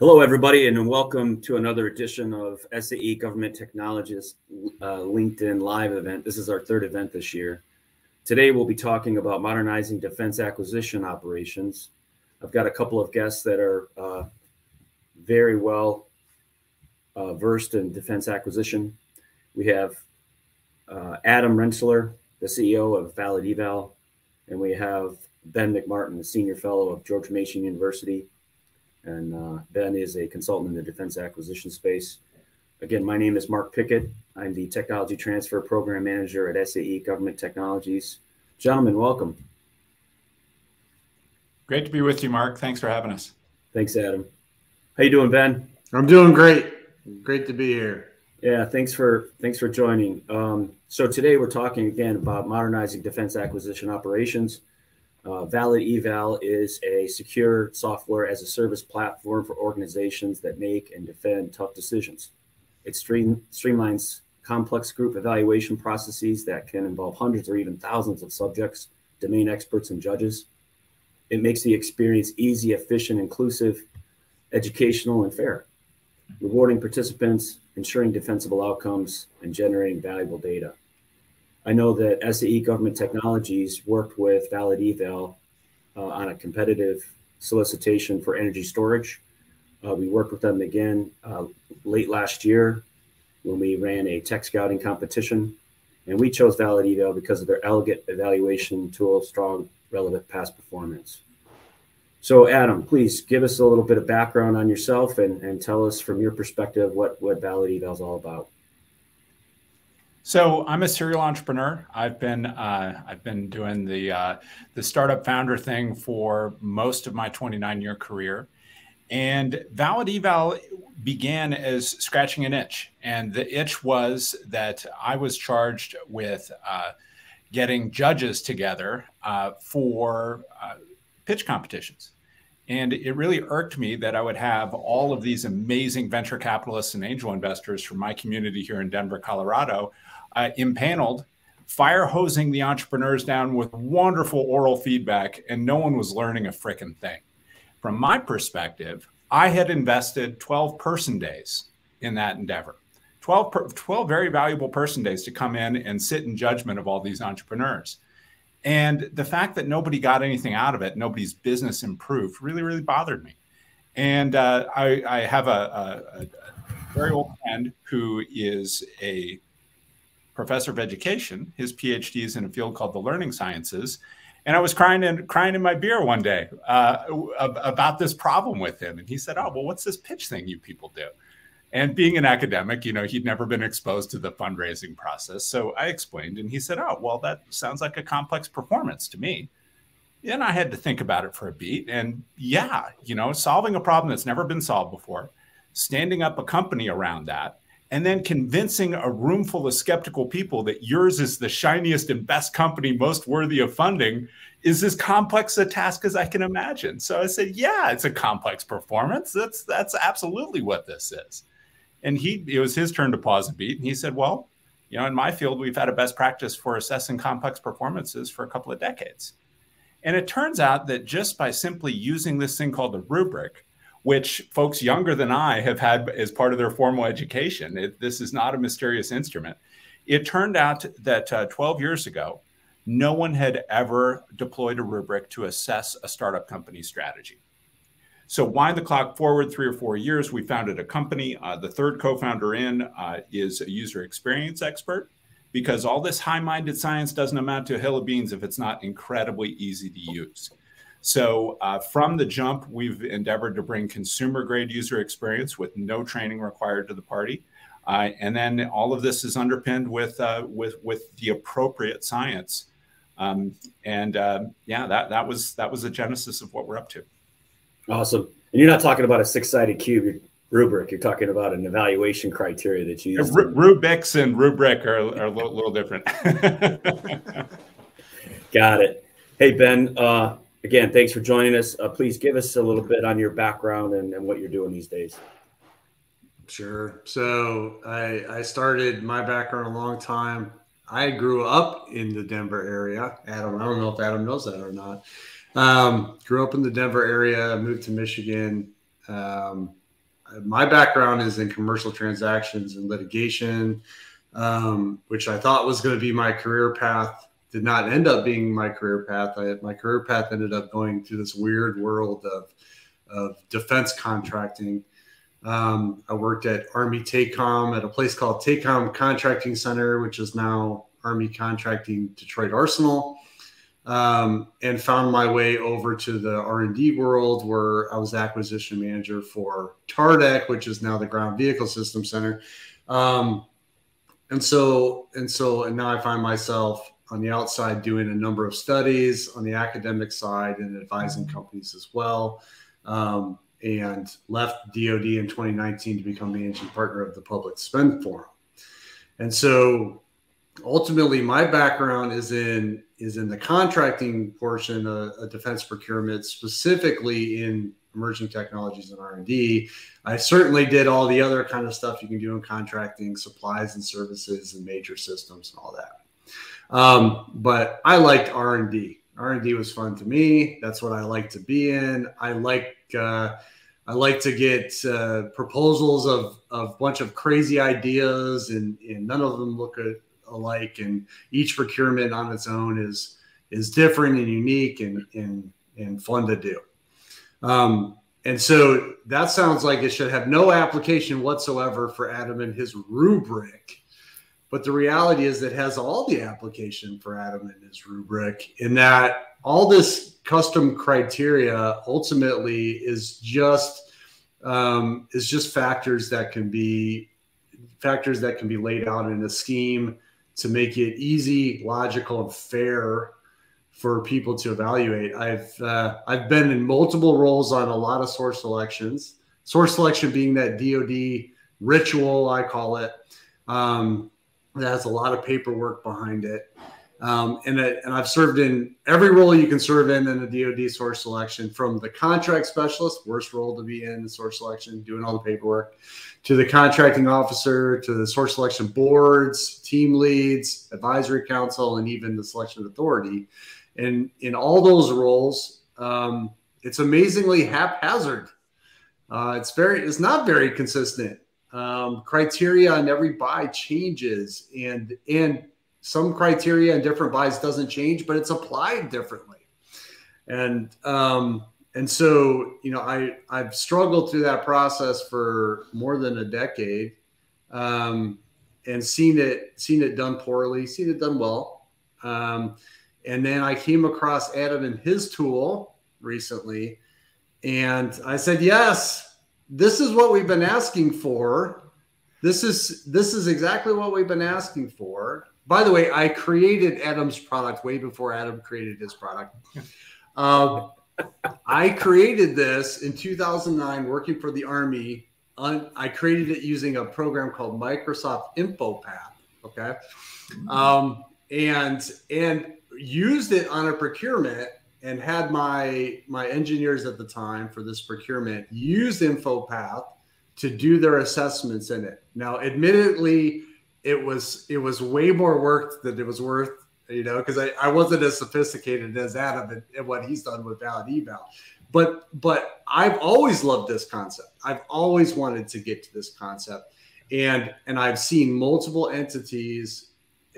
Hello, everybody, and welcome to another edition of SAE Government Technologies uh, LinkedIn Live event. This is our third event this year. Today, we'll be talking about modernizing defense acquisition operations. I've got a couple of guests that are uh, very well uh, versed in defense acquisition. We have uh, Adam Rentschler, the CEO of Valid Eval, and we have Ben McMartin, the senior fellow of George Mason University and uh, Ben is a consultant in the defense acquisition space. Again, my name is Mark Pickett. I'm the Technology Transfer Program Manager at SAE Government Technologies. Gentlemen, welcome. Great to be with you, Mark. Thanks for having us. Thanks, Adam. How you doing, Ben? I'm doing great. Great to be here. Yeah, thanks for thanks for joining. Um, so today we're talking again about modernizing defense acquisition operations. Uh, Valid Eval is a secure software as a service platform for organizations that make and defend tough decisions. It stream, streamlines complex group evaluation processes that can involve hundreds or even thousands of subjects, domain experts, and judges. It makes the experience easy, efficient, inclusive, educational, and fair, rewarding participants, ensuring defensible outcomes, and generating valuable data. I know that SAE Government Technologies worked with Valid Eval uh, on a competitive solicitation for energy storage. Uh, we worked with them again uh, late last year when we ran a tech scouting competition. And we chose Valid Eval because of their elegant evaluation tool, strong relevant past performance. So, Adam, please give us a little bit of background on yourself and, and tell us from your perspective what, what Valid Eval is all about. So I'm a serial entrepreneur. I've been uh, I've been doing the uh, the startup founder thing for most of my 29 year career, and Valid Eval began as scratching an itch, and the itch was that I was charged with uh, getting judges together uh, for uh, pitch competitions. And it really irked me that I would have all of these amazing venture capitalists and angel investors from my community here in Denver, Colorado, uh, impaneled, fire hosing the entrepreneurs down with wonderful oral feedback, and no one was learning a freaking thing. From my perspective, I had invested 12 person days in that endeavor. 12, per, 12 very valuable person days to come in and sit in judgment of all these entrepreneurs. And the fact that nobody got anything out of it, nobody's business improved, really, really bothered me. And uh, I, I, have a, a, a, very old friend who is a professor of education. His PhD is in a field called the learning sciences. And I was crying in crying in my beer one day uh, about this problem with him. And he said, "Oh, well, what's this pitch thing you people do?" And being an academic, you know, he'd never been exposed to the fundraising process. So I explained, and he said, "Oh, well, that sounds like a complex performance to me." And I had to think about it for a beat. And yeah, you know, solving a problem that's never been solved before, standing up a company around that, and then convincing a room full of skeptical people that yours is the shiniest and best company most worthy of funding is as complex a task as I can imagine. So I said, yeah, it's a complex performance. That's that's absolutely what this is. And he it was his turn to pause a beat and he said, well, you know, in my field we've had a best practice for assessing complex performances for a couple of decades. And it turns out that just by simply using this thing called the rubric, which folks younger than I have had as part of their formal education. It, this is not a mysterious instrument. It turned out that uh, 12 years ago, no one had ever deployed a rubric to assess a startup company strategy. So, wind the clock forward three or four years, we founded a company. Uh, the third co founder in uh, is a user experience expert because all this high minded science doesn't amount to a hill of beans if it's not incredibly easy to use. So uh, from the jump, we've endeavored to bring consumer grade user experience with no training required to the party. Uh, and then all of this is underpinned with, uh, with, with the appropriate science. Um, and uh, yeah, that, that, was, that was the genesis of what we're up to. Awesome. And you're not talking about a six sided cube rubric. You're talking about an evaluation criteria that you use. And rubric are, are a little, little different. Got it. Hey, Ben, uh, again, thanks for joining us. Uh, please give us a little bit on your background and, and what you're doing these days. Sure. So I, I started my background a long time. I grew up in the Denver area. Adam, I don't know if Adam knows that or not. Um, grew up in the Denver area, moved to Michigan, um, my background is in commercial transactions and litigation, um, which I thought was going to be my career path. Did not end up being my career path. I, my career path ended up going through this weird world of, of defense contracting. Um, I worked at Army TACOM at a place called TACOM Contracting Center, which is now Army Contracting Detroit Arsenal um, and found my way over to the R&D world where I was acquisition manager for TARDEC, which is now the Ground Vehicle System Center. Um, and so, and so, and now I find myself on the outside doing a number of studies on the academic side and advising companies as well. Um, and left DoD in 2019 to become managing partner of the Public Spend Forum. And so ultimately my background is in is in the contracting portion of, of defense procurement specifically in emerging technologies and r&d i certainly did all the other kind of stuff you can do in contracting supplies and services and major systems and all that um, but i liked r&d r&d was fun to me that's what i like to be in i like uh, I like to get uh, proposals of, a bunch of crazy ideas, and, and none of them look alike, and each procurement on its own is is different and unique and and and fun to do. Um, and so that sounds like it should have no application whatsoever for Adam and his rubric. But the reality is it has all the application for Adam and his rubric in that all this custom criteria ultimately is just um, is just factors that can be factors that can be laid out in a scheme to make it easy, logical, and fair for people to evaluate. I've uh, I've been in multiple roles on a lot of source selections. Source selection being that DoD ritual, I call it, um, that has a lot of paperwork behind it. Um, and, it, and I've served in every role you can serve in in the DoD source selection, from the contract specialist, worst role to be in the source selection, doing all the paperwork, to the contracting officer, to the source selection boards, team leads, advisory council, and even the selection authority. And in all those roles, um, it's amazingly haphazard. Uh, it's very, it's not very consistent. Um, criteria on every buy changes, and and some criteria and different buys doesn't change, but it's applied differently. And um, and so you know, I I've struggled through that process for more than a decade, um, and seen it seen it done poorly, seen it done well. Um, and then I came across Adam and his tool recently, and I said, yes, this is what we've been asking for. This is this is exactly what we've been asking for by the way, I created Adam's product way before Adam created his product. Um, I created this in 2009, working for the Army. I created it using a program called Microsoft InfoPath. Okay, um, and and used it on a procurement and had my my engineers at the time for this procurement use InfoPath to do their assessments in it. Now, admittedly, it was it was way more work than it was worth, you know, because I, I wasn't as sophisticated as Adam and, and what he's done with valid eval. But but I've always loved this concept. I've always wanted to get to this concept. And and I've seen multiple entities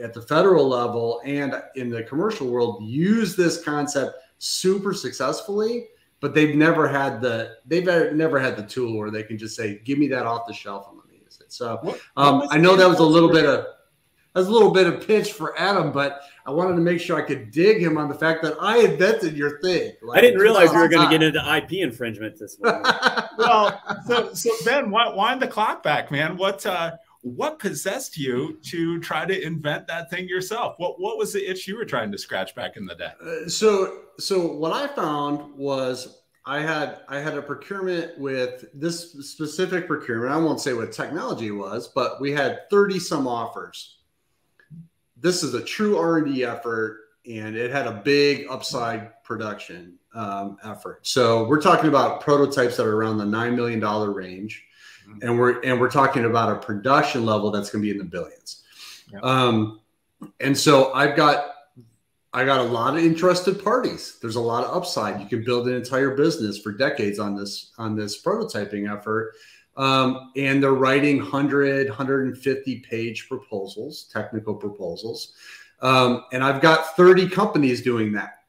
at the federal level and in the commercial world use this concept super successfully but they've never had the they've never had the tool where they can just say give me that off the shelf and let me use it. so what, um, what I know that was a little bit of that was a little bit of pitch for Adam, but I wanted to make sure I could dig him on the fact that I invented your thing. Like, I didn't realize we were going to get into IP infringement this morning. well, so, so Ben, wind the clock back, man. What uh, what possessed you to try to invent that thing yourself? What what was the itch you were trying to scratch back in the day? Uh, so so what I found was I had I had a procurement with this specific procurement. I won't say what technology was, but we had 30 some offers. This is a true R&D effort and it had a big upside production um, effort. So we're talking about prototypes that are around the $9 million range. And we're and we're talking about a production level that's going to be in the billions. Yep. Um, and so I've got I got a lot of interested parties. There's a lot of upside. You can build an entire business for decades on this on this prototyping effort. Um, and they're writing 100, 150 page proposals, technical proposals. Um, and I've got 30 companies doing that.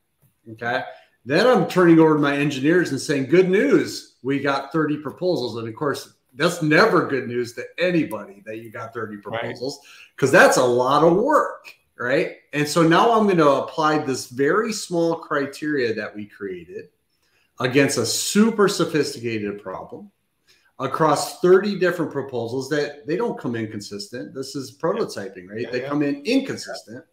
Okay. Then I'm turning over to my engineers and saying, good news, we got 30 proposals. And of course, that's never good news to anybody that you got 30 proposals because right. that's a lot of work. Right. And so now I'm going to apply this very small criteria that we created against a super sophisticated problem across 30 different proposals that they don't come in consistent. This is prototyping, right? Yeah, they yeah. come in inconsistent.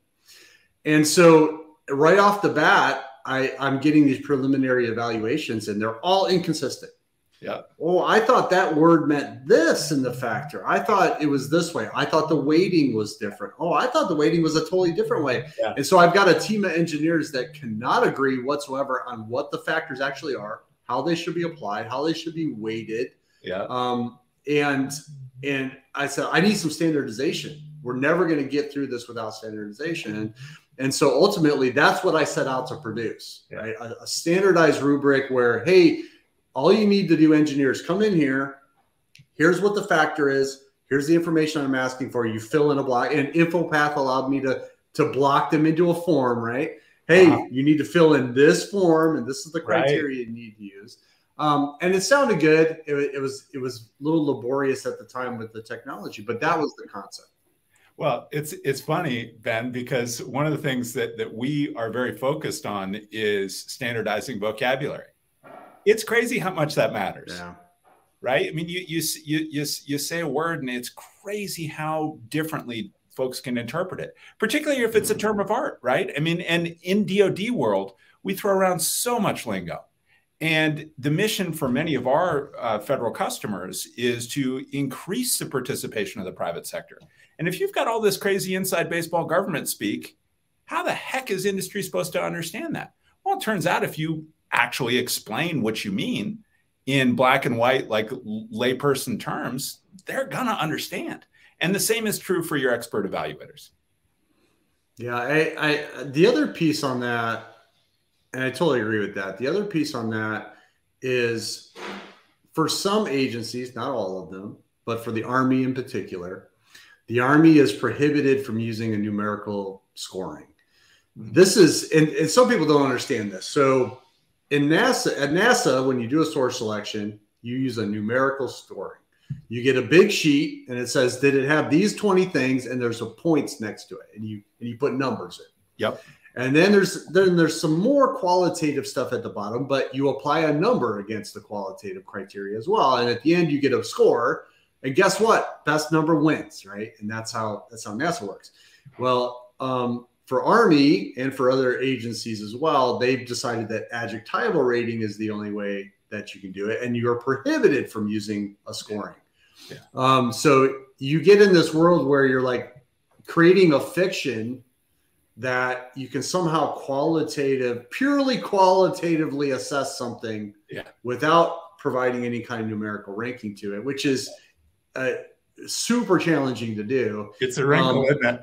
And so right off the bat, I, I'm getting these preliminary evaluations and they're all inconsistent. Yeah. Oh, I thought that word meant this in the factor. I thought it was this way. I thought the weighting was different. Oh, I thought the weighting was a totally different way. Yeah. And so I've got a team of engineers that cannot agree whatsoever on what the factors actually are, how they should be applied, how they should be weighted. Yeah. Um, and and I said I need some standardization. We're never going to get through this without standardization. And so ultimately, that's what I set out to produce, yeah. right? A, a, standardized rubric where, hey, all you need to do, engineers, come in here. Here's what the factor is. Here's the information I'm asking for. You fill in a block, and InfoPath allowed me to to block them into a form, right? Hey, wow. you need to fill in this form, and this is the criteria right. you need to use. Um, and it sounded good. It, it was it was a little laborious at the time with the technology, but that was the concept. Well, it's it's funny, Ben, because one of the things that that we are very focused on is standardizing vocabulary. It's crazy how much that matters. Yeah. Right? I mean, you you you you, you say a word and it's crazy how differently folks can interpret it, particularly if it's a term of art, right? I mean, and in DoD world, we throw around so much lingo. And the mission for many of our uh, federal customers is to increase the participation of the private sector. And if you've got all this crazy inside baseball government speak, how the heck is industry supposed to understand that? Well, it turns out if you actually explain what you mean in black and white, like layperson terms, they're going to understand. And the same is true for your expert evaluators. Yeah, I, I the other piece on that, and I totally agree with that. The other piece on that is for some agencies, not all of them, but for the Army in particular, the Army is prohibited from using a numerical scoring. Mm-hmm. This is, and, and some people don't understand this. So in NASA, at NASA, when you do a source selection, you use a numerical scoring. You get a big sheet and it says, did it have these 20 things? And there's a points next to it. And you and you put numbers in. Yep. And then there's then there's some more qualitative stuff at the bottom, but you apply a number against the qualitative criteria as well. And at the end, you get a score and guess what? Best number wins, right? And that's how that's how NASA works. Well, um, for Army and for other agencies as well, they've decided that adjectival rating is the only way that you can do it, and you are prohibited from using a scoring. Yeah. Um, so you get in this world where you're like creating a fiction that you can somehow qualitative, purely qualitatively assess something yeah. without providing any kind of numerical ranking to it, which is uh, super challenging to do. It's a wrinkle, um, isn't it?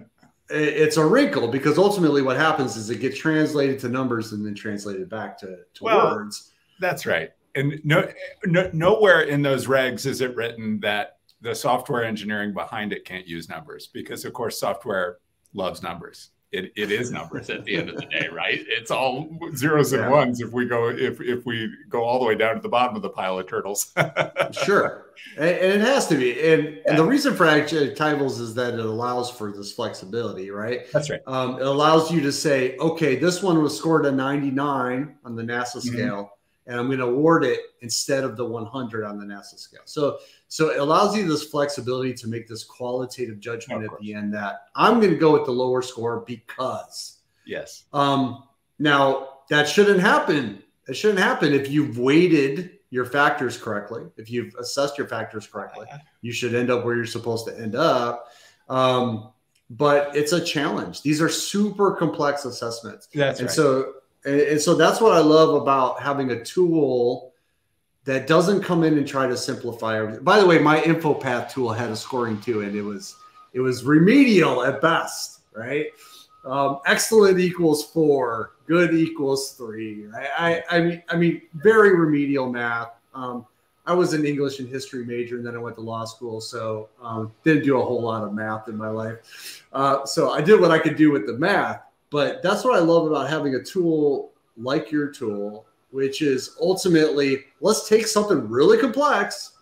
It's a wrinkle because ultimately what happens is it gets translated to numbers and then translated back to, to well, words. That's right. And no, no, nowhere in those regs is it written that the software engineering behind it can't use numbers because, of course, software loves numbers it, it is numbers at the end of the day, right? It's all zeros and yeah. ones if we go if if we go all the way down to the bottom of the pile of turtles. sure, and, and, it has to be. And, yeah. and the reason for adjectivals is that it allows for this flexibility, right? That's right. Um, it allows you to say, okay, this one was scored a 99 on the NASA mm-hmm. scale and I'm going to award it instead of the 100 on the NASA scale. So, so it allows you this flexibility to make this qualitative judgment at the end that I'm going to go with the lower score because. Yes. Um, now that shouldn't happen. It shouldn't happen if you've weighted your factors correctly. If you've assessed your factors correctly, you should end up where you're supposed to end up. Um, but it's a challenge. These are super complex assessments. That's and right. so and, and so that's what I love about having a tool that doesn't come in and try to simplify everything. By the way, my InfoPath tool had a scoring too, and it was it was remedial at best, right? Um, excellent equals four, good equals three. Right? I, I mean, I mean, very remedial math. Um, I was an English and history major, and then I went to law school, so um, didn't do a whole lot of math in my life. Uh, so I did what I could do with the math. But that's what I love about having a tool like your tool, which is ultimately let's take something really complex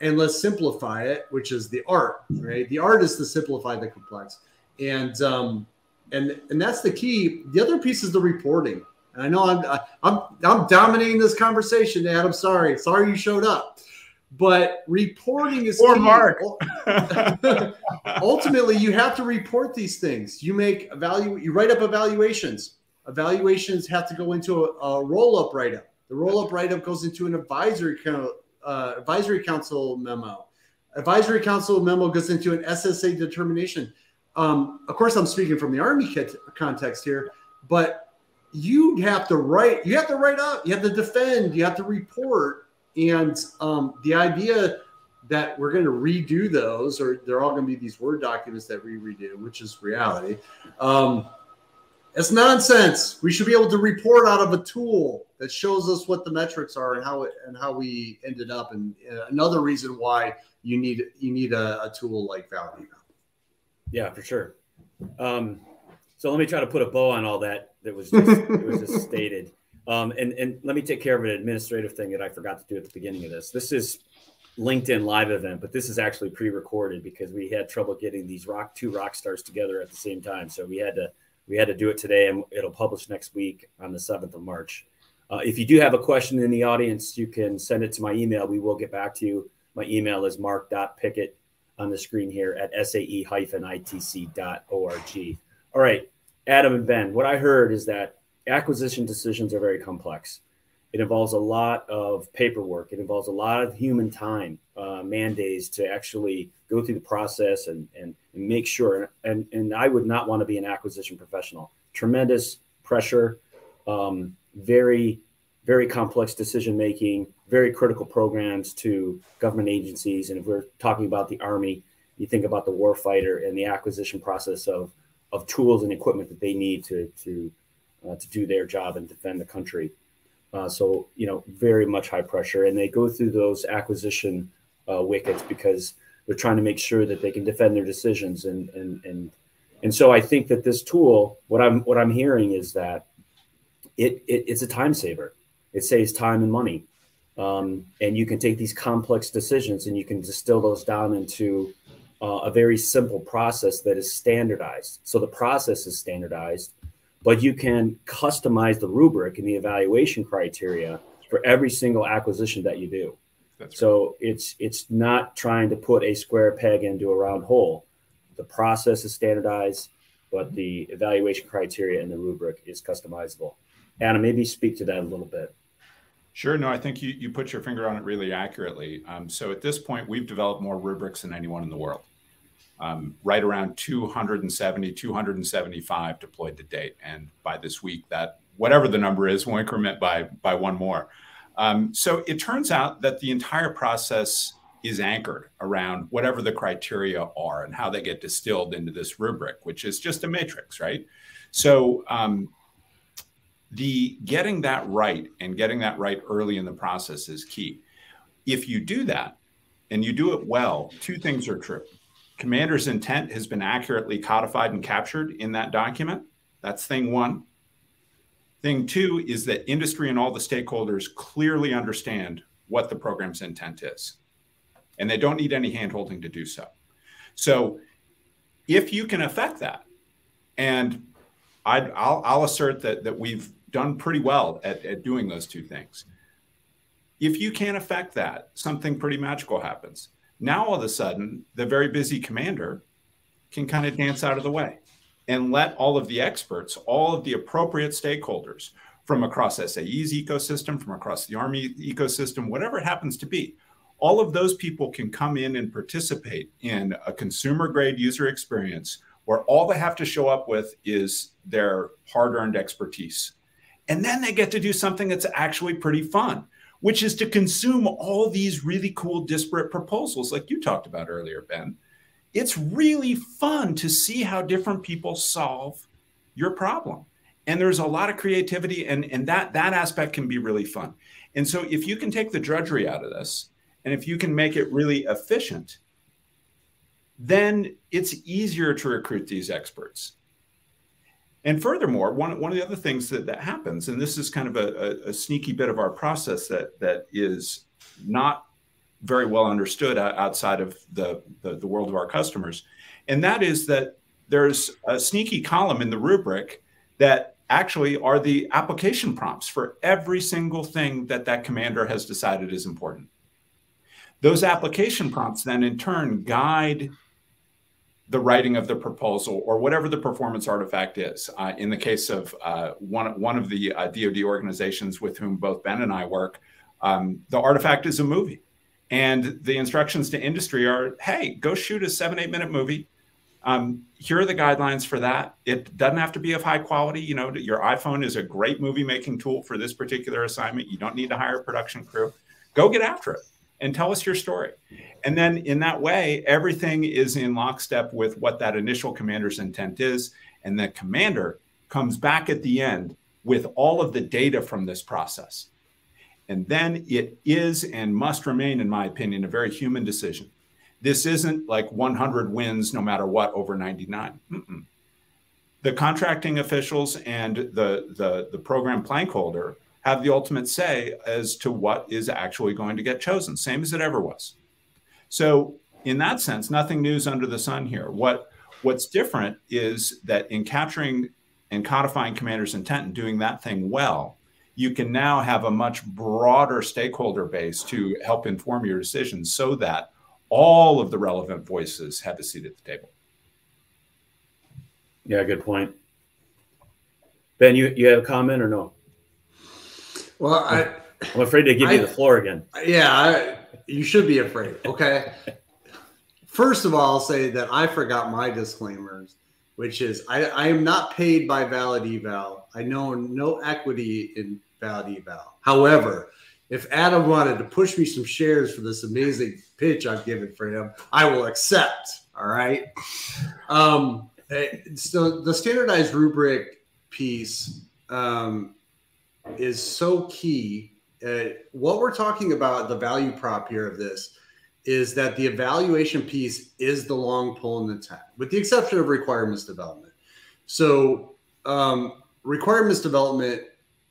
and let's simplify it, which is the art, right? The art is to simplify the complex, and um, and and that's the key. The other piece is the reporting. And I know I'm I'm I'm dominating this conversation, Adam. Sorry, sorry you showed up, but reporting is or key. Mark. Ultimately, you have to report these things. You make evaluate. You write up evaluations. Evaluations have to go into a, a roll up write up. The roll up write up goes into an advisory uh, advisory council memo. Advisory council memo goes into an SSA determination. Um, of course, I'm speaking from the Army context here, but you have to write you have to write up you have to defend you have to report. And um, the idea that we're going to redo those or they're all going to be these word documents that we redo which is reality um, it's nonsense. We should be able to report out of a tool that shows us what the metrics are and how it and how we ended up. And uh, another reason why you need you need a, a tool like Value. Yeah for sure um, so let me try to put a bow on all that that was just, it was just stated. Um, and and let me take care of an administrative thing that I forgot to do at the beginning of this. This is LinkedIn live event, but this is actually pre-recorded because we had trouble getting these rock two rock stars together at the same time. So we had to we had to do it today, and it'll publish next week on the seventh of March. Uh, if you do have a question in the audience, you can send it to my email. We will get back to you. My email is mark.pickett on the screen here at sae-itc.org. All right. Adam and Ben, what I heard is that acquisition decisions are very complex. It involves a lot of paperwork. It involves a lot of human time, uh, man days to actually go through the process and, and, and make sure. And, and I would not want to be an acquisition professional. Tremendous pressure, um, very, very complex decision making, very critical programs to government agencies. And if we're talking about the Army, you think about the warfighter and the acquisition process of of tools and equipment that they need to to uh, to do their job and defend the country. Uh, so you know, very much high pressure, and they go through those acquisition uh, wickets because they're trying to make sure that they can defend their decisions. And and and and so I think that this tool, what I'm what I'm hearing is that it, it it's a time saver. It saves time and money, um, and you can take these complex decisions and you can distill those down into uh, a very simple process that is standardized. So the process is standardized, but you can customize the rubric and the evaluation criteria for every single acquisition that you do. That's so right. it's it's not trying to put a square peg into a round hole. The process is standardized, but the evaluation criteria and the rubric is customizable. Adam, maybe speak to that a little bit. Sure. No, I think you, you put your finger on it really accurately. Um, so at this point, we've developed more rubrics than anyone in the world um, right around 270, 275 deployed to date. And by this week, that whatever the number is will increment by, by one more. Um, so it turns out that the entire process is anchored around whatever the criteria are and how they get distilled into this rubric, which is just a matrix, right? So um, the getting that right and getting that right early in the process is key. If you do that and you do it well, two things are true. Commander's intent has been accurately codified and captured in that document. That's thing one. Thing two is that industry and all the stakeholders clearly understand what the program's intent is, and they don't need any handholding to do so. So, if you can affect that, and i will assert that, that we've done pretty well at, at doing those two things. If you can't affect that, something pretty magical happens. Now, all of a sudden, the very busy commander can kind of dance out of the way and let all of the experts, all of the appropriate stakeholders from across SAE's ecosystem, from across the Army ecosystem, whatever it happens to be, all of those people can come in and participate in a consumer grade user experience where all they have to show up with is their hard earned expertise. And then they get to do something that's actually pretty fun which is to consume all these really cool disparate proposals like you talked about earlier, Ben. It's really fun to see how different people solve your problem. And there's a lot of creativity and, and that, that aspect can be really fun. And so if you can take the drudgery out of this and if you can make it really efficient, then it's easier to recruit these experts. And furthermore, one, one of the other things that, that happens, and this is kind of a, a, a sneaky bit of our process that, that is not very well understood outside of the, the, the world of our customers, and that is that there's a sneaky column in the rubric that actually are the application prompts for every single thing that that commander has decided is important. Those application prompts then in turn guide the writing of the proposal or whatever the performance artifact is. Uh, in the case of uh, one, one of the uh, DoD organizations with whom both Ben and I work, um, the artifact is a movie. And the instructions to industry are, hey, go shoot a seven, eight minute movie. Um, here are the guidelines for that. It doesn't have to be of high quality. You know, your iPhone is a great movie making tool for this particular assignment. You don't need to hire a production crew. Go get after it and tell us your story. And then in that way, everything is in lockstep with what that initial commander's intent is. And the commander comes back at the end with all of the data from this process. And then it is and must remain, in my opinion, a very human decision. This isn't like 100 wins no matter what over 99. Mm-mm. The contracting officials and the, the, the program plank holder have the ultimate say as to what is actually going to get chosen, same as it ever was. So, in that sense, nothing news under the sun here. What what's different is that in capturing and codifying commander's intent and doing that thing well, you can now have a much broader stakeholder base to help inform your decisions so that all of the relevant voices have a seat at the table. Yeah, good point. Ben, you, you have a comment or no? Well, I, I'm afraid to give I, you the floor again. Yeah, I, you should be afraid. Okay. First of all, I'll say that I forgot my disclaimers, which is I, I am not paid by Valid Eval. I know no equity in Valid Eval. However, if Adam wanted to push me some shares for this amazing pitch I've given for him, I will accept. All right. Um, eh, so the standardized rubric piece um, is so key. Uh, what we're talking about, the value prop here of this, is that the evaluation piece is the long pull in the tent, with the exception of requirements development. So, um, requirements development,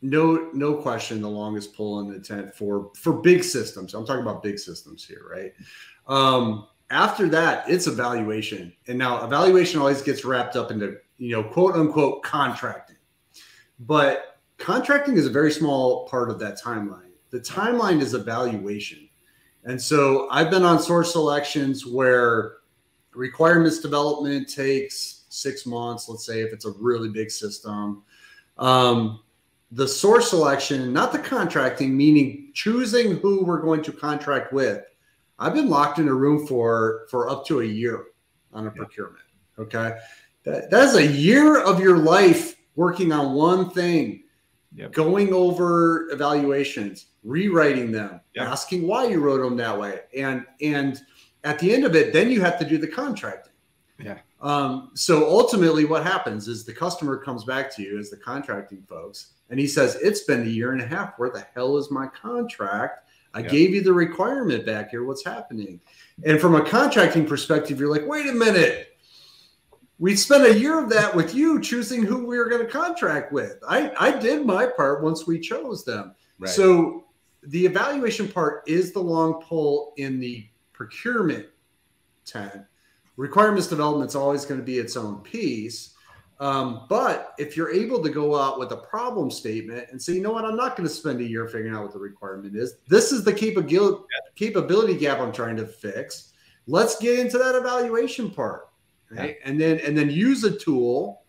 no, no question, the longest pull in the tent for for big systems. I'm talking about big systems here, right? Um, after that, it's evaluation, and now evaluation always gets wrapped up into you know quote unquote contracting, but contracting is a very small part of that timeline. The timeline is evaluation. And so I've been on source selections where requirements development takes six months, let's say, if it's a really big system. Um, the source selection, not the contracting, meaning choosing who we're going to contract with. I've been locked in a room for for up to a year on a yeah. procurement. Okay. That, that is a year of your life working on one thing yep. going over evaluations, rewriting them, yep. asking why you wrote them that way, and and at the end of it, then you have to do the contracting. Yeah. Um, so ultimately, what happens is the customer comes back to you as the contracting folks, and he says, "It's been a year and a half. Where the hell is my contract? I yep. gave you the requirement back here. What's happening?" And from a contracting perspective, you're like, "Wait a minute." We spent a year of that with you choosing who we were going to contract with. I, I did my part once we chose them. Right. So the evaluation part is the long pull in the procurement tent. Requirements development is always going to be its own piece. Um, but if you're able to go out with a problem statement and say, you know what, I'm not going to spend a year figuring out what the requirement is. This is the capability capability gap I'm trying to fix. Let's get into that evaluation part right? Yeah. And then and then use a tool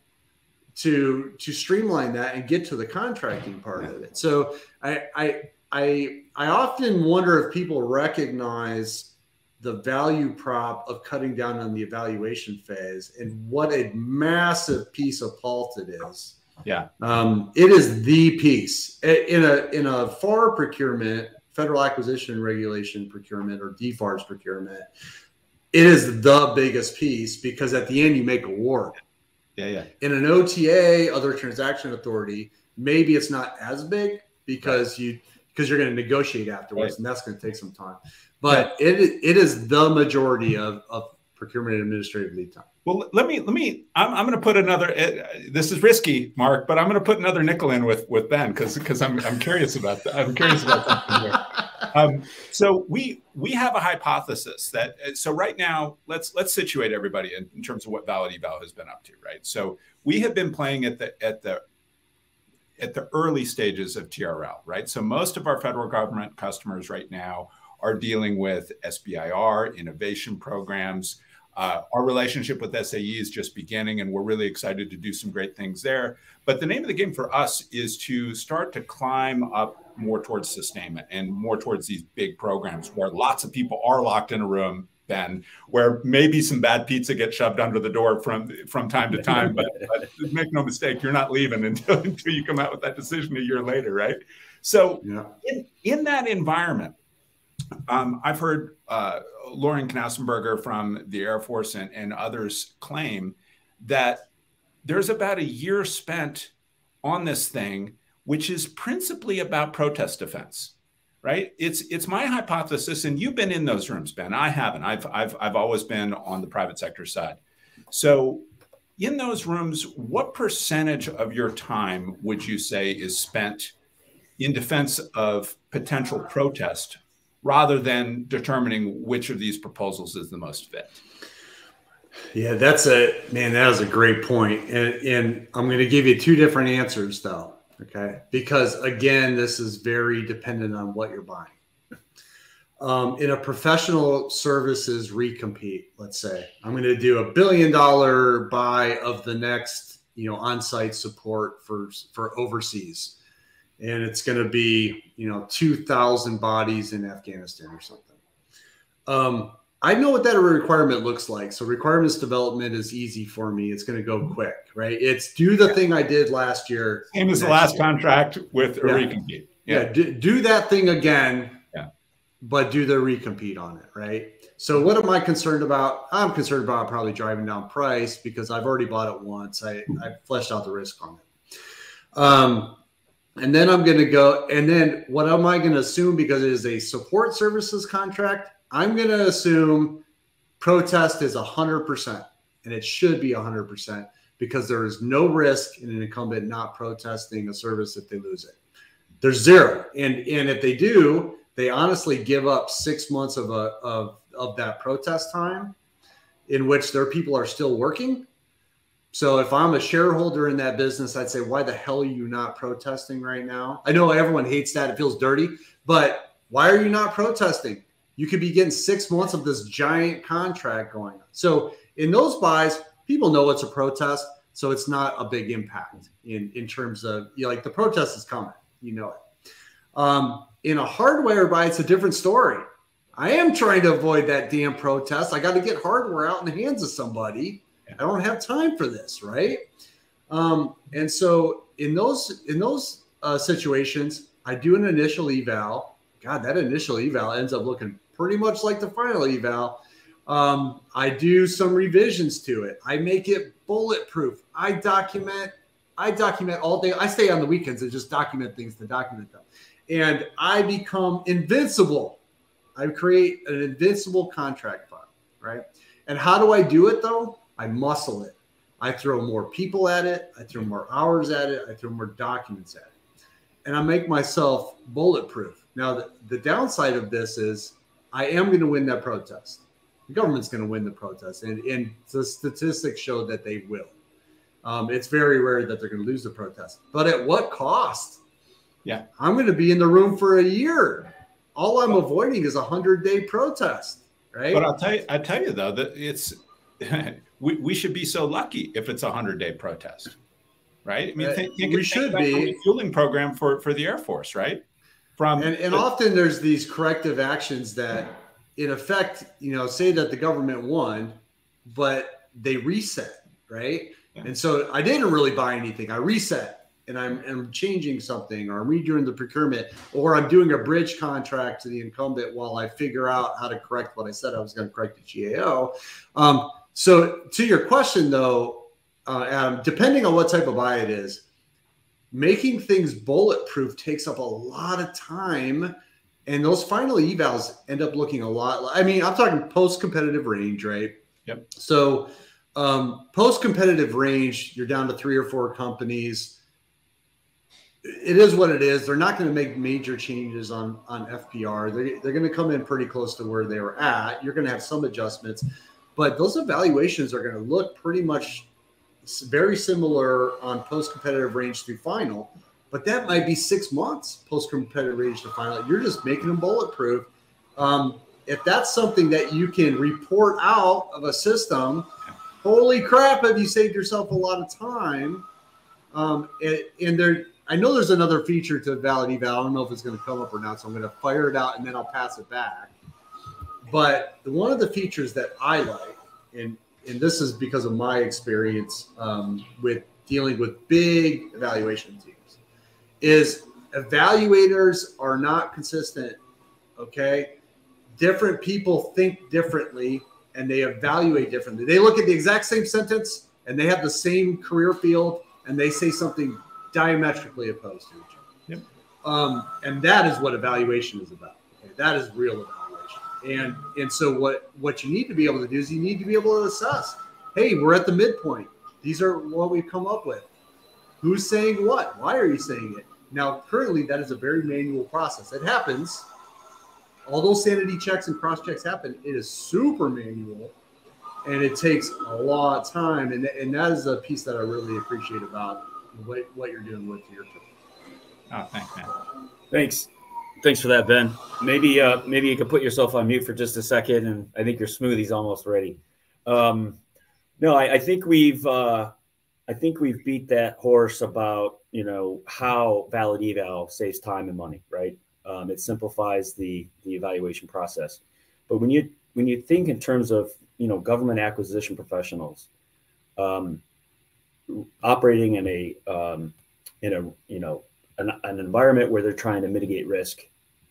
to to streamline that and get to the contracting part yeah. of it. So I I I I often wonder if people recognize the value prop of cutting down on the evaluation phase and what a massive piece of PALT it is. Yeah. Um, it is the piece in a in a FAR procurement, federal acquisition regulation procurement or DFARS procurement it is the biggest piece because at the end you make a award. Yeah, yeah. In an OTA, other transaction authority, maybe it's not as big because right. you because you're going to negotiate afterwards, right. and that's going to take some time. But yeah. it it is the majority of, of procurement and administrative lead time. Well, let me let me. I'm, I'm going to put another. Uh, this is risky, Mark, but I'm going to put another nickel in with with Ben because because I'm I'm curious about that. I'm curious about that. Um, so we we have a hypothesis that uh, so right now let's let's situate everybody in, in terms of what Valid Eval has been up to, right? So we have been playing at the at the at the early stages of TRL, right? So most of our federal government customers right now are dealing with SBIR, innovation programs. Uh, our relationship with SAE is just beginning, and we're really excited to do some great things there. But the name of the game for us is to start to climb up more towards sustainment and more towards these big programs where lots of people are locked in a room Ben, where maybe some bad pizza gets shoved under the door from from time to time. But, but make no mistake, you're not leaving until until you come out with that decision a year later, right? So yeah. in, in that environment, um, I've heard uh, Lauren Knausenberger from the Air Force and, and others claim that there's about a year spent on this thing, which is principally about protest defense right? It's it's my hypothesis, and you've been in those rooms, Ben. I haven't. I've I've I've always been on the private sector side. So, in those rooms, what percentage of your time would you say is spent in defense of potential protest, rather than determining which of these proposals is the most fit? Yeah, that's a man. That was a great point, and and I'm going to give you two different answers though. Okay. Because again, this is very dependent on what you're buying. Um, in a professional services recompete, let's say I'm going to do a billion dollar buy of the next, you know, on-site support for for overseas, and it's going to be, you know, two thousand bodies in Afghanistan or something. Um, I know what that requirement looks like. So requirements development is easy for me. It's going to go quick, right? It's do the thing I did last year. Same as the last year. contract with a yeah. recompete. Yeah, yeah do, do, that thing again. Yeah, but do the recompete on it, right? So what am I concerned about? I'm concerned about probably driving down price because I've already bought it once. I I fleshed out the risk on it. Um, and then I'm going to go. And then what am I going to assume because it is a support services contract? I'm going to assume protest is 100%, and it should be 100% because there is no risk in an incumbent not protesting a service if they lose it. There's zero. And, and if they do, they honestly give up six months of, a, of, of that protest time in which their people are still working. So if I'm a shareholder in that business, I'd say, why the hell are you not protesting right now? I know everyone hates that. It feels dirty, but why are you not protesting? you could be getting six months of this giant contract going on. So in those buys, people know it's a protest, so it's not a big impact in in terms of you know, like the protest is coming, you know it. Um, in a hardware buy, it's a different story. I am trying to avoid that damn protest. I got to get hardware out in the hands of somebody. I don't have time for this, right? Um, and so in those in those uh, situations, I do an initial eval. God, that initial eval ends up looking pretty much like the final eval. Um, I do some revisions to it. I make it bulletproof. I document. I document all day. I stay on the weekends and just document things to document them, and I become invincible. I create an invincible contract file, right? And how do I do it though? I muscle it. I throw more people at it. I throw more hours at it. I throw more documents at it, and I make myself bulletproof. Now, the, the downside of this is I am going to win that protest. The government's going to win the protest, and, and the statistics show that they will. Um, it's very rare that they're going to lose the protest, but at what cost? Yeah, I'm going to be in the room for a year. All I'm avoiding is a hundred day protest, right? But I'll tell you, I tell you though that it's we, we should be so lucky if it's a hundred day protest, right? I mean, uh, think, think we should be Fueling program for for the Air Force, right? from and, and the, often there's these corrective actions that in effect you know say that the government won but they reset right yeah. and so i didn't really buy anything i reset and I'm, I'm changing something or i'm redoing the procurement or i'm doing a bridge contract to the incumbent while i figure out how to correct what i said i was going to correct the gao um, so to your question though uh, Adam, depending on what type of buy it is making things bulletproof takes up a lot of time and those final evals end up looking a lot i mean i'm talking post competitive range right? Yep. So um, post competitive range you're down to three or four companies. It is what it is. They're not going to make major changes on on fpr they're, they're going to come in pretty close to where they were at. You're going to have some adjustments but those evaluations are going to look pretty much very similar on post competitive range through final, but that might be six months post competitive range to final. You're just making them bulletproof. Um, if that's something that you can report out of a system, holy crap, have you saved yourself a lot of time? Um, and, and there, I know there's another feature to valid eval. I don't know if it's going to come up or not, so I'm going to fire it out and then I'll pass it back. But one of the features that I like, and and this is because of my experience um, with dealing with big evaluation teams, is evaluators are not consistent. Okay, different people think differently and they evaluate differently. They look at the exact same sentence and they have the same career field and they say something diametrically opposed to each other. Yep. Um, and that is what evaluation is about. Okay? That is real evaluation. And and so what what you need to be able to do is you need to be able to assess. Hey, we're at the midpoint. These are what we've come up with. Who's saying what? Why are you saying it? Now, currently, that is a very manual process. It happens. All those sanity checks and cross checks happen. It is super manual, and it takes a lot of time. And, and that is a piece that I really appreciate about what, what you're doing with your team. Oh, thanks, man. Thanks. Thanks for that, Ben. Maybe uh, maybe you could put yourself on mute for just a second, and I think your smoothie's almost ready. Um, no, I, I, think we've uh, I think we've beat that horse about you know how valid eval saves time and money, right? Um, it simplifies the the evaluation process. But when you when you think in terms of you know government acquisition professionals um, operating in a um, in a you know an, an environment where they're trying to mitigate risk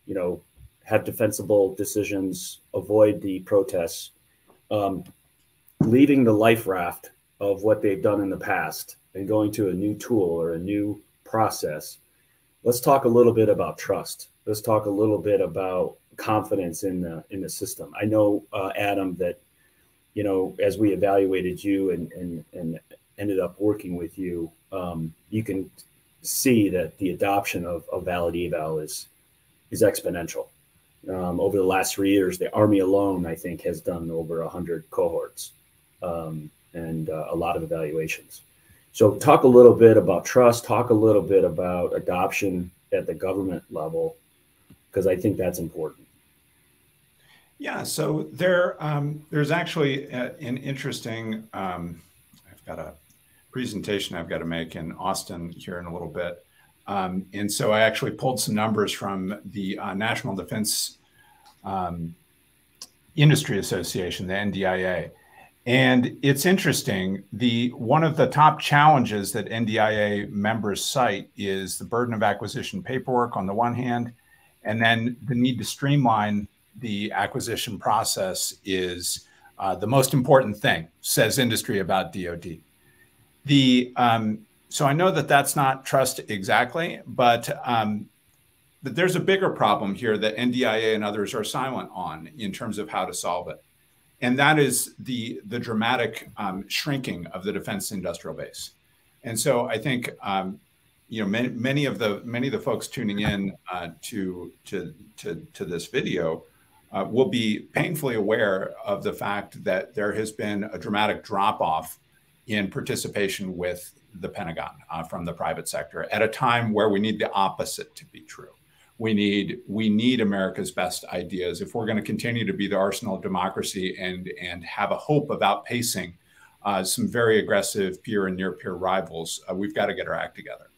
you know, have defensible decisions, avoid the protests, um, leaving the life raft of what they've done in the past and going to a new tool or a new process. Let's talk a little bit about trust. Let's talk a little bit about confidence in the in the system. I know, uh, Adam, that you know as we evaluated you and and and ended up working with you, um, you can see that the adoption of, of valid eval is is exponential. Um, over the last three years, the Army alone, I think, has done over 100 cohorts um, and uh, a lot of evaluations. So, talk a little bit about trust, talk a little bit about adoption at the government level, because I think that's important. Yeah, so there, um, there's actually a, an interesting. Um, I've got a presentation I've got to make in Austin here in a little bit um, and so I actually pulled some numbers from the uh, National Defense um, Industry Association, the NDIA. And it's interesting. The one of the top challenges that NDIA members cite is the burden of acquisition paperwork on the one hand, and then the need to streamline the acquisition process is uh, the most important thing, says industry about DoD. The um, so I know that that's not trust exactly, but um, but there's a bigger problem here that NDIA and others are silent on in terms of how to solve it, and that is the the dramatic um, shrinking of the defense industrial base. And so I think um, you know many, many of the many of the folks tuning in uh, to to to to this video. Uh, will be painfully aware of the fact that there has been a dramatic drop off in participation with the Pentagon uh, from the private sector at a time where we need the opposite to be true. We need we need America's best ideas if we're going to continue to be the arsenal of democracy and and have a hope of outpacing uh, some very aggressive peer and near peer rivals. Uh, we've got to get our act together.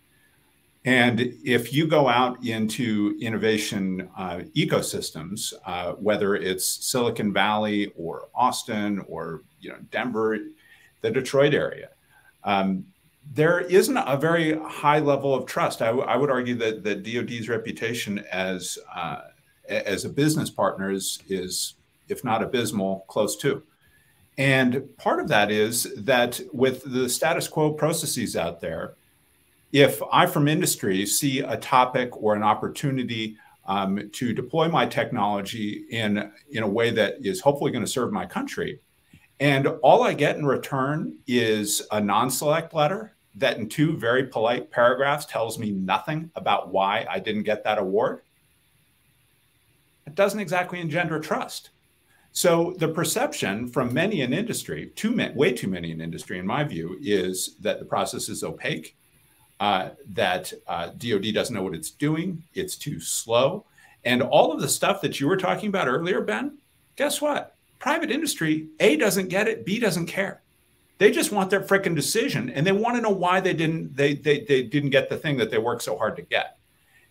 And if you go out into innovation uh, ecosystems, uh, whether it's Silicon Valley or Austin or you know Denver, the Detroit area, um, there isn't a very high level of trust. I, would argue that the DoD's reputation as uh, as a business partner is, is, if not abysmal, close to. And part of that is that with the status quo processes out there, if I from industry see a topic or an opportunity um, to deploy my technology in, in a way that is hopefully going to serve my country, and all I get in return is a non select letter that, in two very polite paragraphs, tells me nothing about why I didn't get that award. It doesn't exactly engender trust. So the perception from many in industry, too many, way too many in industry, in my view, is that the process is opaque, uh, that uh, DoD doesn't know what it's doing, it's too slow, and all of the stuff that you were talking about earlier, Ben. Guess what? Private industry, A doesn't get it, B doesn't care. They just want their freaking decision, and they want to know why they didn't they, they they didn't get the thing that they worked so hard to get.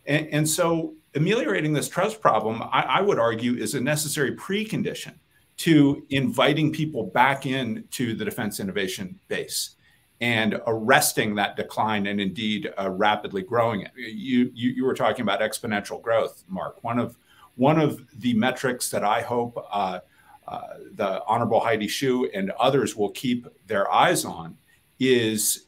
And, and so, ameliorating this trust problem, I, I would argue, is a necessary precondition to inviting people back into the defense innovation base and arresting that decline and indeed uh, rapidly growing it. You, you, you were talking about exponential growth, Mark. One of one of the metrics that I hope uh, uh, the Honorable Heidi Shyu and others will keep their eyes on is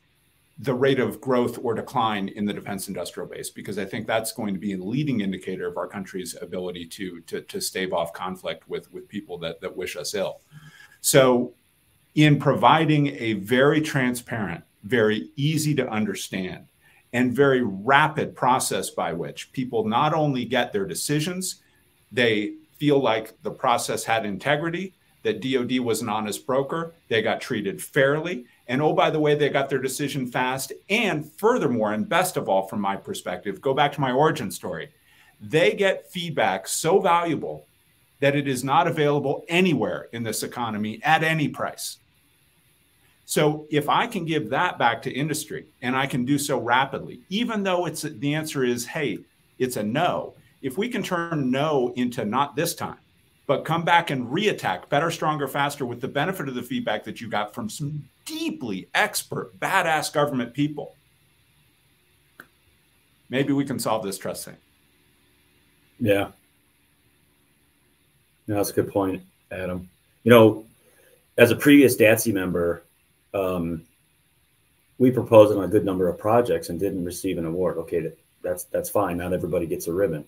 the rate of growth or decline in the defense industrial base, because I think that's going to be a leading indicator of our country's ability to, to, to stave off conflict with, with people that, that wish us ill. So, in providing a very transparent, very easy to understand, and very rapid process by which people not only get their decisions, they feel like the process had integrity, that DOD was an honest broker, they got treated fairly. And oh, by the way, they got their decision fast. And furthermore, and best of all, from my perspective, go back to my origin story. They get feedback so valuable that it is not available anywhere in this economy at any price. So if I can give that back to industry and I can do so rapidly, even though it's the answer is, hey, it's a no, if we can turn no into not this time, but come back and reattack better, stronger, faster with the benefit of the feedback that you got from some deeply expert, badass government people, maybe we can solve this trust thing. Yeah. No, that's a good point, Adam. You know, as a previous DATSI member, um, we proposed on a good number of projects and didn't receive an award. Okay, that's that's fine. Not everybody gets a ribbon.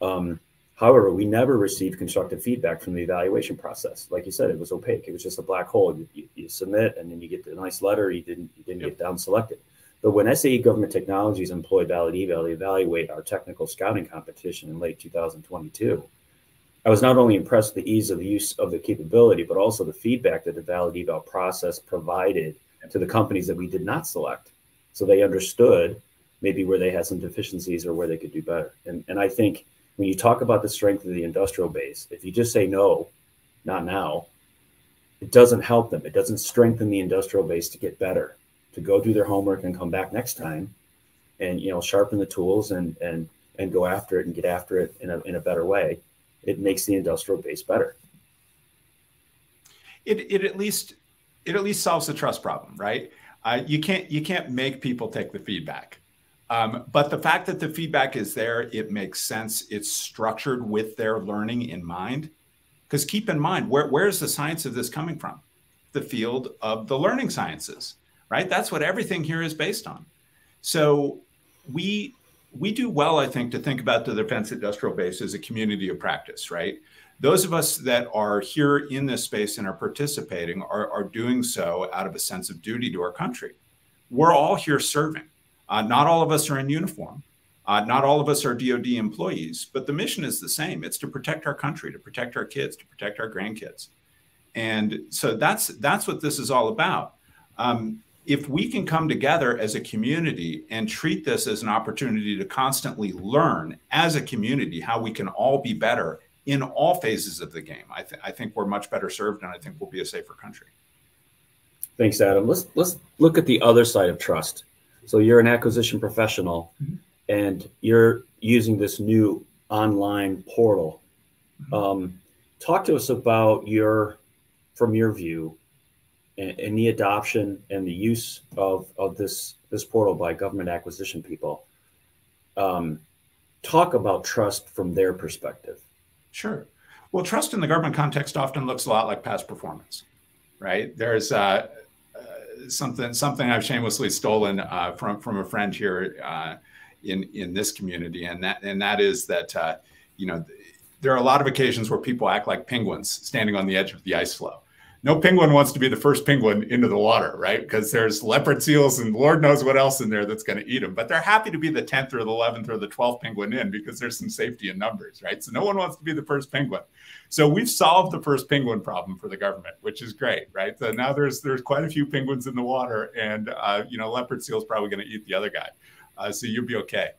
Um, however, we never received constructive feedback from the evaluation process. Like you said, it was opaque. It was just a black hole. You, you, you submit, and then you get the nice letter. You didn't you didn't yep. get down selected. But when SAE Government Technologies employed Valid Eval to evaluate our technical scouting competition in late 2022, I was not only impressed with the ease of the use of the capability, but also the feedback that the Valid Eval process provided to the companies that we did not select. So they understood maybe where they had some deficiencies or where they could do better. And, and I think when you talk about the strength of the industrial base, if you just say no, not now, it doesn't help them. It doesn't strengthen the industrial base to get better, to go do their homework and come back next time and you know sharpen the tools and and and go after it and get after it in a in a better way. It makes the industrial base better. It it at least it at least solves the trust problem, right? Uh, you can't you can't make people take the feedback. Um, but the fact that the feedback is there, it makes sense. It's structured with their learning in mind. Because keep in mind, where, where's the science of this coming from? The field of the learning sciences, right? That's what everything here is based on. So we we do well, I think, to think about the defense industrial base as a community of practice, right? Those of us that are here in this space and are participating are, are doing so out of a sense of duty to our country. We're all here serving uh, not all of us are in uniform. Uh, not all of us are DoD employees, but the mission is the same. It's to protect our country, to protect our kids, to protect our grandkids, and so that's that's what this is all about. Um, if we can come together as a community and treat this as an opportunity to constantly learn as a community how we can all be better in all phases of the game, I, th- I think we're much better served, and I think we'll be a safer country. Thanks, Adam. Let's let's look at the other side of trust. So you're an acquisition professional mm-hmm. and you're using this new online portal. Mm-hmm. Um, talk to us about your, from your view, and, and, the adoption and the use of, of this, this portal by government acquisition people. Um, talk about trust from their perspective. Sure. Well, trust in the government context often looks a lot like past performance, right? There's uh, something something I've shamelessly stolen uh, from from a friend here uh, in in this community, and that and that is that uh, you know there are a lot of occasions where people act like penguins standing on the edge of the ice floe no penguin wants to be the first penguin into the water, right? Because there's leopard seals and Lord knows what else in there that's going to eat them. But they're happy to be the 10th or the 11th or the 12th penguin in because there's some safety in numbers, right? So no one wants to be the first penguin. So we've solved the first penguin problem for the government, which is great, right? So now there's there's quite a few penguins in the water, and uh, you know leopard seal's probably going to eat the other guy, uh, so you'll be okay.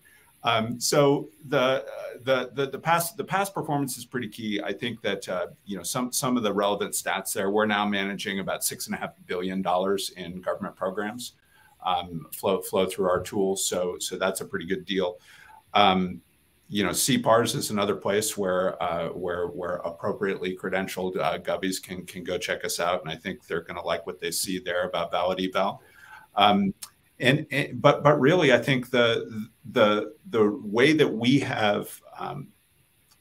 Um, so the, uh, the, the the past the past performance is pretty key. I think that uh, you know some some of the relevant stats there. We're now managing about six and a half billion dollars in government programs um, flow flow through our tools. So so that's a pretty good deal. Um, you know, CPARS is another place where uh, where where appropriately credentialed uh, gubbies can can go check us out, and I think they're going to like what they see there about Valid Eval. Um, and, and, but but really, I think the the the way that we have um,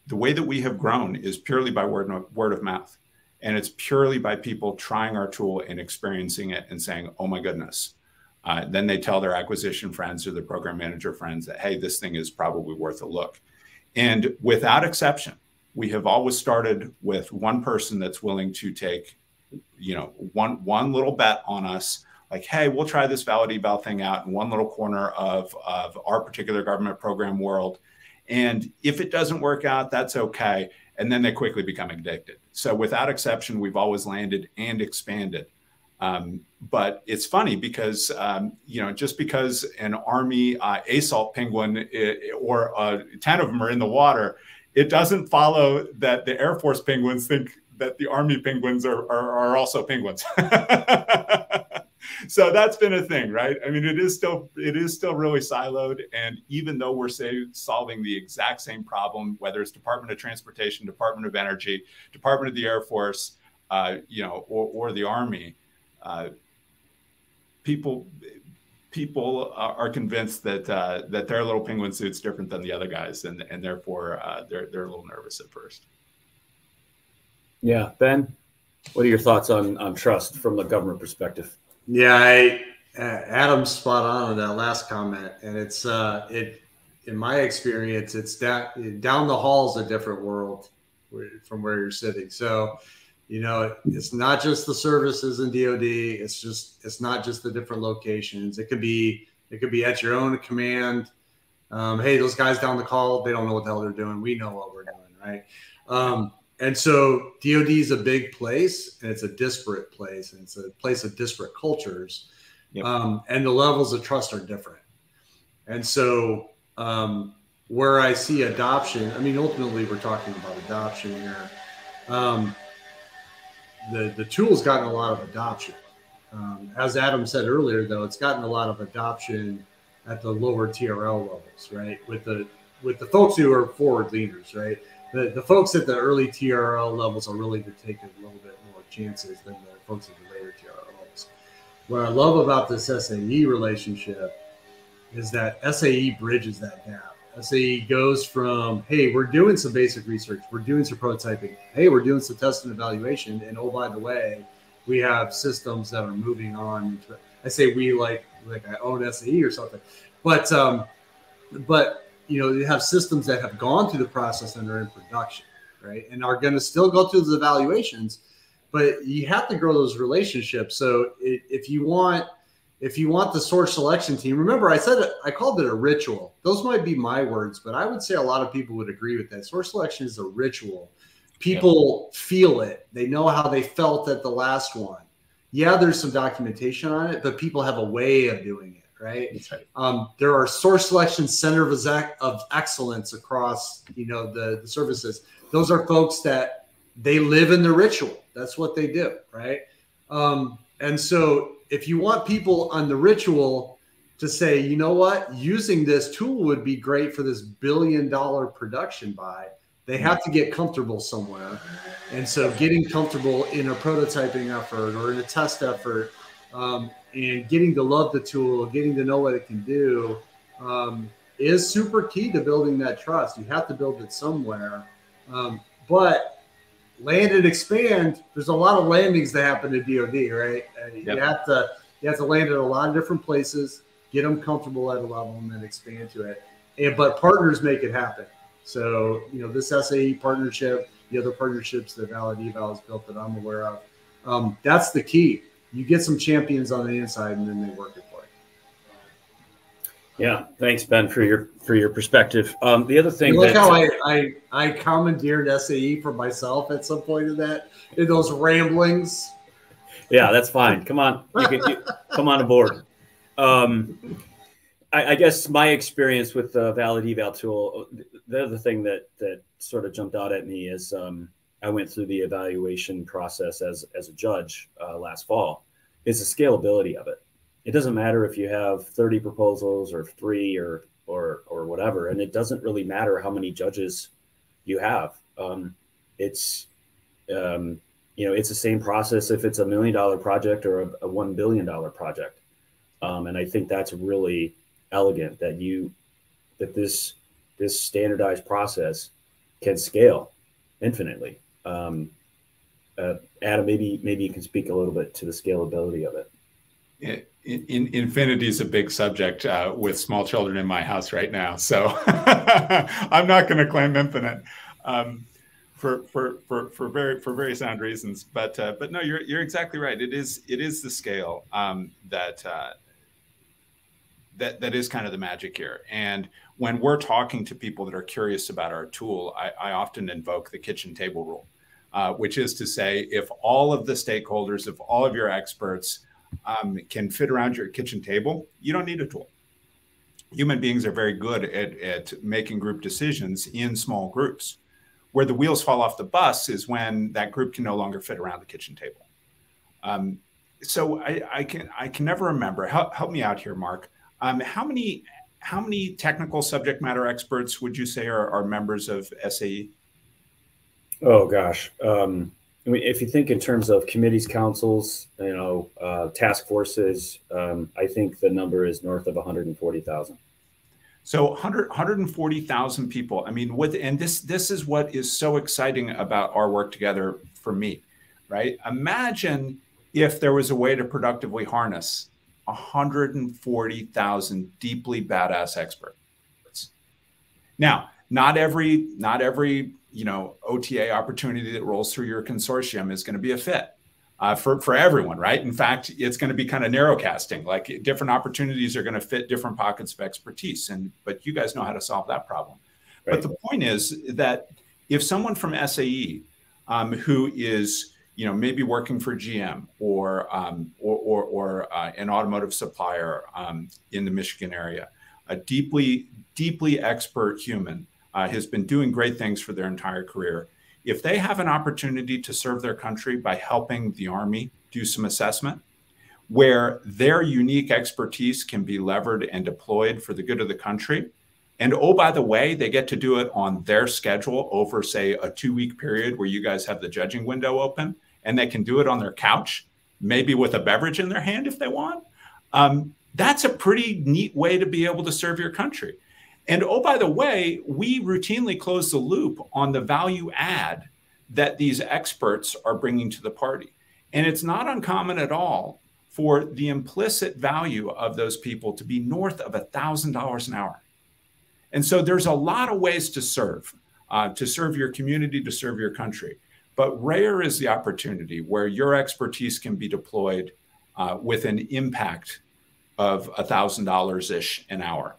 the way that we have grown is purely by word of, word of mouth, and it's purely by people trying our tool and experiencing it and saying, "Oh my goodness." Uh, then they tell their acquisition friends or their program manager friends that, "Hey, this thing is probably worth a look." And without exception, we have always started with one person that's willing to take, you know, one one little bet on us like, hey, we'll try this valid eval thing out in one little corner of, of our particular government program world. And if it doesn't work out, that's okay. And then they quickly become addicted. So without exception, we've always landed and expanded. Um, but it's funny because um, you know just because an army uh, assault penguin it, or uh, ten of them are in the water, it doesn't follow that the Air Force penguins think that the Army penguins are, are, are also penguins. so that's been a thing, right? I mean, it is still it is still really siloed, and even though we're say solving the exact same problem, whether it's Department of Transportation, Department of Energy, Department of the Air Force, uh, you know, or, or the Army, uh, people people are convinced that uh, that their little penguin suit's different than the other guys, and and therefore uh, they're they're a little nervous at first. Yeah, Ben, what are your thoughts on on trust from the government perspective? Yeah, I, uh, Adam's spot on on that last comment, and it's uh, it in my experience, it's down down the hall is a different world from where you're sitting. So, you know, it's not just the services in DoD. It's just it's not just the different locations. It could be it could be at your own command. Um, hey, those guys down the call, they don't know what the hell they're doing. We know what we're doing, right? Um, and so DoD is a big place, and it's a disparate place, and it's a place of disparate cultures, yep. um, and the levels of trust are different. And so, um, where I see adoption, I mean, ultimately, we're talking about adoption here. Um, the the tool's gotten a lot of adoption. Um, as Adam said earlier, though, it's gotten a lot of adoption at the lower TRL levels, right? With the with the folks who are forward leaners, right? The, the folks at the early TRL levels are really to take a little bit more chances than the folks at the later TRL levels. What I love about this SAE relationship is that SAE bridges that gap. SAE goes from, hey, we're doing some basic research, we're doing some prototyping, hey, we're doing some test and evaluation, and oh by the way, we have systems that are moving on. I say we like like I own SAE or something, but um, but you know, you have systems that have gone through the process and are in production, right? And are going to still go through those evaluations, but you have to grow those relationships. So if you want, if you want the source selection team, remember I said I called it a ritual. Those might be my words, but I would say a lot of people would agree with that. Source selection is a ritual. People feel it. They know how they felt at the last one. Yeah, there's some documentation on it, but people have a way of doing it right? right. Um, there are source selection center of, of excellence across, you know, the, the services. Those are folks that they live in the ritual. That's what they do, right? Um, and so if you want people on the ritual to say, you know what, using this tool would be great for this billion dollar production buy, they have to get comfortable somewhere. And so getting comfortable in a prototyping effort or in a test effort um, and getting to love the tool, getting to know what it can do, um, is super key to building that trust. You have to build it somewhere. Um, but land and expand, there's a lot of landings that happen to DoD, right? Yep. You have to You have to land at a lot of different places, get them comfortable at a level, and then expand to it. And but partners make it happen. So you know this SAE partnership, the other partnerships that Valid Eval has built that I'm aware of, um, that's the key. You get some champions on the inside, and then they work it for you. Yeah, thanks Ben for your for your perspective. Um, the other thing, you look that, how I, I I commandeered SAE for myself at some point in that in those ramblings. Yeah, that's fine. Come on, you can you, come on aboard. Um, I, I, guess my experience with the Valid Eval tool, the other thing that that sort of jumped out at me is um, I went through the evaluation process as as a judge uh, last fall. Is the scalability of it. It doesn't matter if you have 30 proposals or three or or or whatever, and it doesn't really matter how many judges you have. Um, it's um, you know it's the same process if it's a million dollar project or a, a one billion dollar project, um, and I think that's really elegant that you that this this standardized process can scale infinitely. Um, uh, Adam, maybe maybe you can speak a little bit to the scalability of it. In, in, infinity is a big subject uh, with small children in my house right now, so I'm not going to claim infinite um, for, for for for very for very sound reasons. But uh, but no, you're you're exactly right. It is it is the scale um, that uh, that that is kind of the magic here. And when we're talking to people that are curious about our tool, I, I often invoke the kitchen table rule, uh, which is to say, if all of the stakeholders, if all of your experts um, can fit around your kitchen table, you don't need a tool. Human beings are very good at, at making group decisions in small groups. Where the wheels fall off the bus is when that group can no longer fit around the kitchen table. Um, so I, I, can I can never remember. Help, help me out here, Mark. Um, how many how many technical subject matter experts would you say are, are members of SAE? Oh gosh, um, I mean, if you think in terms of committees, councils, you know, uh, task forces, um, I think the number is north of 140,000. So 100, 140,000 people. I mean, with and this this is what is so exciting about our work together for me, right? Imagine if there was a way to productively harness 140,000 deeply badass experts. Now, not every not every you know OTA opportunity that rolls through your consortium is going to be a fit uh, for for everyone, right? In fact, it's going to be kind of narrow casting. Like different opportunities are going to fit different pockets of expertise, and but you guys know how to solve that problem. Right. But the point is that if someone from SAE um, who is you know, maybe working for GM or um, or, or, or uh, an automotive supplier um, in the Michigan area. A deeply deeply expert human uh, has been doing great things for their entire career. If they have an opportunity to serve their country by helping the Army do some assessment, where their unique expertise can be levered and deployed for the good of the country, and oh, by the way, they get to do it on their schedule over, say, a two week period where you guys have the judging window open and they can do it on their couch, maybe with a beverage in their hand if they want. Um, that's a pretty neat way to be able to serve your country. And oh, by the way, we routinely close the loop on the value add that these experts are bringing to the party. And it's not uncommon at all for the implicit value of those people to be north of $1,000 an hour. And so there's a lot of ways to serve, uh, to serve your community, to serve your country. But rare is the opportunity where your expertise can be deployed uh, with an impact of $1,000 ish an hour.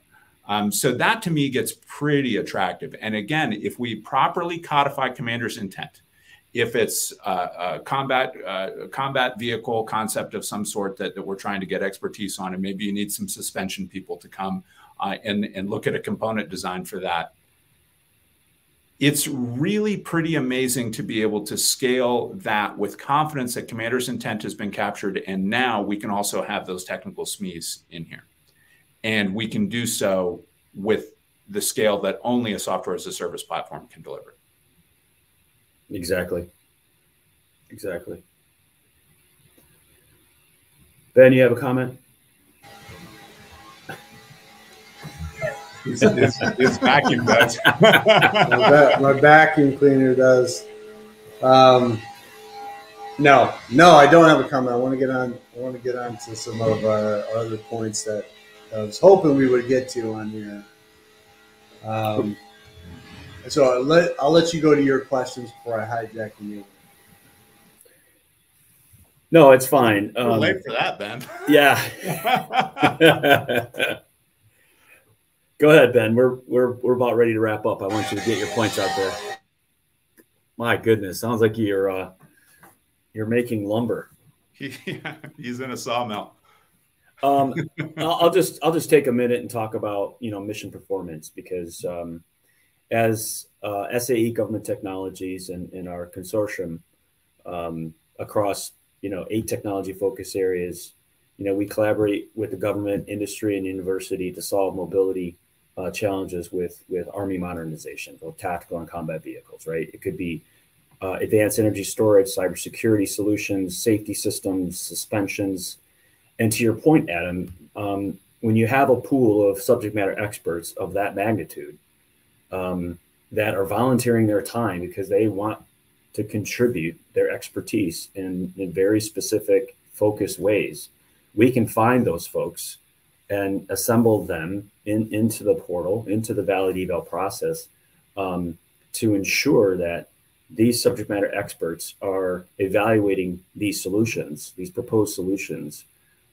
Um, so that to me gets pretty attractive. And again, if we properly codify commander's intent, if it's a, a combat uh, combat vehicle concept of some sort that, that we're trying to get expertise on, and maybe you need some suspension people to come uh, and, and look at a component design for that it's really pretty amazing to be able to scale that with confidence that commander's intent has been captured. And now we can also have those technical SMEs in here. And we can do so with the scale that only a software as a service platform can deliver. Exactly. Exactly. Ben, you have a comment? His, his, his vacuum does. my, my, vacuum cleaner does. Um, No, no, I don't have a comment. I want to get on. I want to get on to some of our, our other points that I was hoping we would get to on here. Um, so I'll let I'll let you go to your questions before I hijack you. No, it's fine. Um, late for that, Ben. Yeah. Go ahead, Ben. We're we're we're about ready to wrap up. I want you to get your points out there. My goodness, sounds like you're uh, you're making lumber. yeah, he's in a sawmill. Um, I'll just I'll just take a minute and talk about you know mission performance because um, as uh, SAE Government Technologies and, in our consortium um, across you know eight technology focus areas, you know we collaborate with the government, industry, and university to solve mobility uh, challenges with with Army modernization, both tactical and combat vehicles. Right? It could be uh, advanced energy storage, cybersecurity solutions, safety systems, suspensions, and to your point, Adam, um, when you have a pool of subject matter experts of that magnitude um, that are volunteering their time because they want to contribute their expertise in, in very specific, focused ways, we can find those folks and assemble them in, into the portal, into the valid eval process um, to ensure that these subject matter experts are evaluating these solutions, these proposed solutions,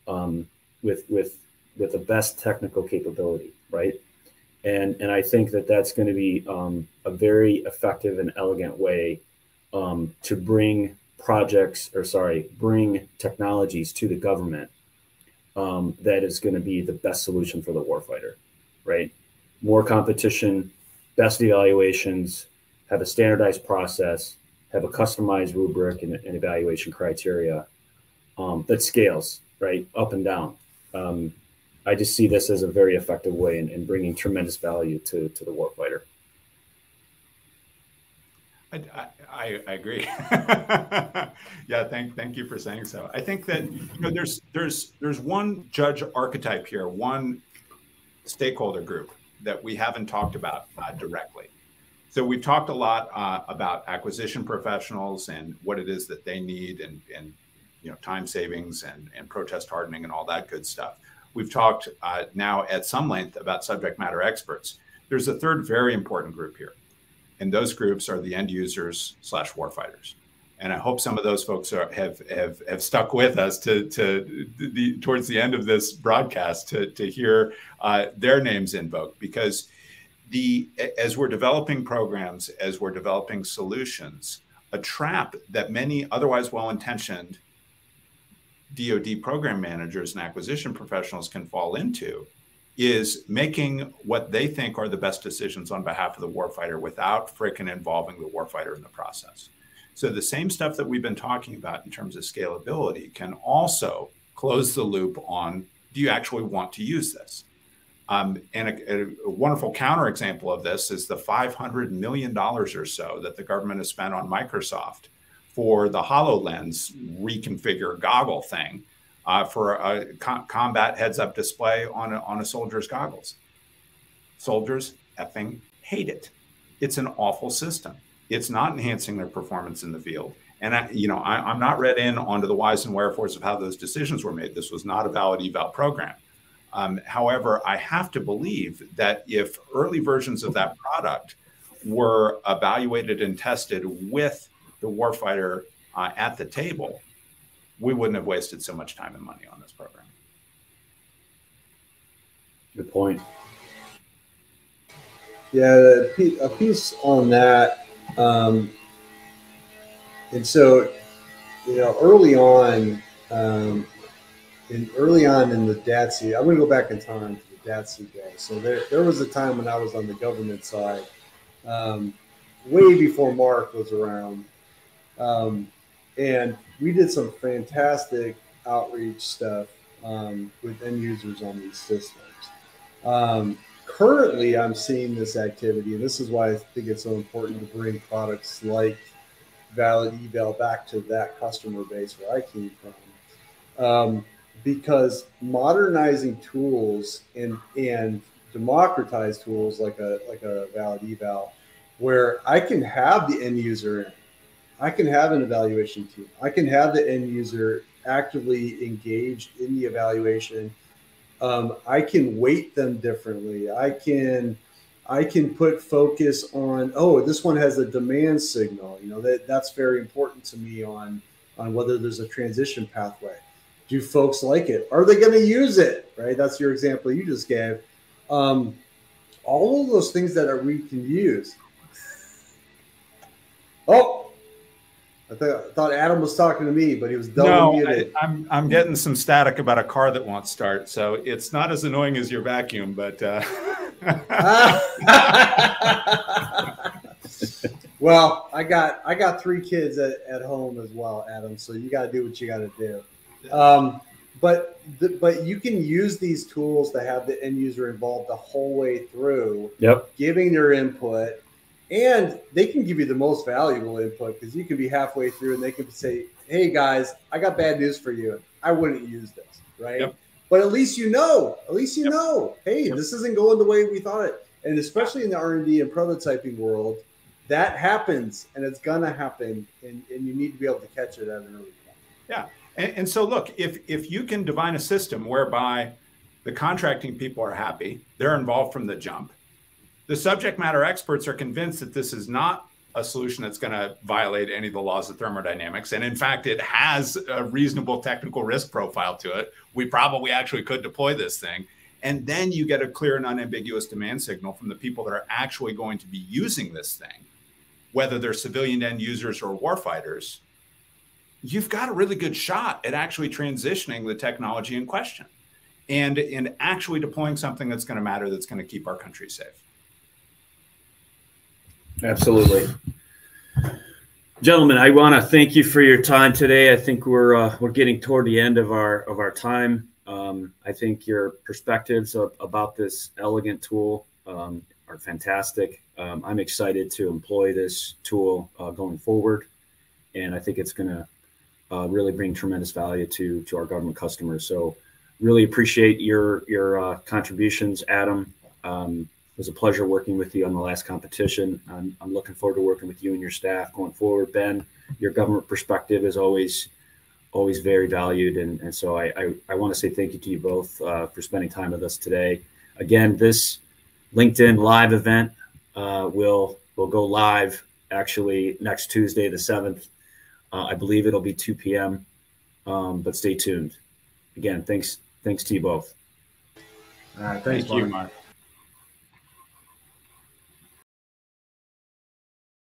um, with with with the best technical capability, right? And and I think that that's going to be um, a very effective and elegant way um, to bring projects, or sorry, bring technologies to the government um, that is going to be the best solution for the warfighter, right? More competition, best evaluations, have a standardized process, have a customized rubric and, and evaluation criteria um, that scales right up and down. Um, I just see this as a very effective way in, in bringing tremendous value to to the warfighter. I, I, I agree. yeah, thank thank you for saying so. I think that you know there's there's there's one judge archetype here, one stakeholder group that we haven't talked about uh, directly. So we've talked a lot uh, about acquisition professionals and what it is that they need and, and you know time savings and, and protest hardening and all that good stuff. We've talked uh, now at some length about subject matter experts. There's a third very important group here, and those groups are the end users slash warfighters. And I hope some of those folks are, have, have have stuck with us to to the towards the end of this broadcast to to hear uh, their names invoked because the as we're developing programs, as we're developing solutions, a trap that many otherwise well-intentioned DoD program managers and acquisition professionals can fall into is making what they think are the best decisions on behalf of the warfighter without frickin' involving the warfighter in the process. So the same stuff that we've been talking about in terms of scalability can also close the loop on do you actually want to use this? Um, and a, a, wonderful counterexample of this is the $500 million or so that the government has spent on Microsoft for the HoloLens reconfigure goggle thing uh, for a co- combat heads up display on a, on a soldier's goggles. Soldiers effing hate it. It's an awful system. It's not enhancing their performance in the field. And I, you know, I, am not read in onto the whys and wherefores of how those decisions were made. This was not a valid eval program. Um, however, I have to believe that if early versions of that product were evaluated and tested with the warfighter uh, at the table, we wouldn't have wasted so much time and money on this program. Good point. Yeah, a piece on that. Um, and so, you know, early on, um, in early on in the DATSE, I'm going to go back in time to the DATSE day. So there, there was a time when I was on the government side, um, way before Mark was around, um, and we did some fantastic outreach stuff um, with end users on these systems. Um, currently, I'm seeing this activity, and this is why I think it's so important to bring products like Valid Eval back to that customer base where I came from um, because modernizing tools and and democratize tools like a like a valid eval where I can have the end user I can have an evaluation team. I can have the end user actively engaged in the evaluation. Um, I can weight them differently. I can I can put focus on oh this one has a demand signal. You know that that's very important to me on on whether there's a transition pathway. Do folks like it? Are they going to use it? Right. That's your example you just gave. Um, all of those things that are, we can use. Oh, I, th- I thought Adam was talking to me, but he was double no, muted. I, am I'm, I'm getting some static about a car that won't start, so it's not as annoying as your vacuum, but. Uh... well, I got I got three kids at, at home as well, Adam. So you got to do what you got to do. Um, but the, but you can use these tools to have the end user involved the whole way through. Yep. Giving their input and they can give you the most valuable input because you can be halfway through and they can say, "Hey guys, I got bad news for you. I wouldn't use this." Right? Yep. But at least you know. At least you yep. know. Hey, yep. this isn't going the way we thought it. And especially in the R and D and prototyping world, that happens and it's gonna happen, and, and you need to be able to catch it at an early point. Yeah. And, and so look, if if you can divine a system whereby the contracting people are happy, they're involved from the jump the subject matter experts are convinced that this is not a solution that's going to violate any of the laws of thermodynamics. And in fact, it has a reasonable technical risk profile to it. We probably actually could deploy this thing. And then you get a clear and unambiguous demand signal from the people that are actually going to be using this thing, whether they're civilian end users or warfighters. You've got a really good shot at actually transitioning the technology in question and in actually deploying something that's going to matter, that's going to keep our country safe. Absolutely. Gentlemen, I want to thank you for your time today. I think we're uh, we're getting toward the end of our of our time. Um, I think your perspectives of, about this elegant tool um, are fantastic. Um, I'm excited to employ this tool uh, going forward, and I think it's going to uh, really bring tremendous value to to our government customers. So, really appreciate your your uh, contributions, Adam. Um, was a pleasure working with you on the last competition. I'm, I'm looking forward to working with you and your staff going forward. Ben, your government perspective is always always very valued. And, and so I, I, I want to say thank you to you both uh, for spending time with us today. Again, this LinkedIn live event uh, will will go live actually next Tuesday, the 7th. Uh, I believe it'll be 2 p.m. Um, but stay tuned. Again, thanks thanks to you both. All right, thanks, Thank you, Mark.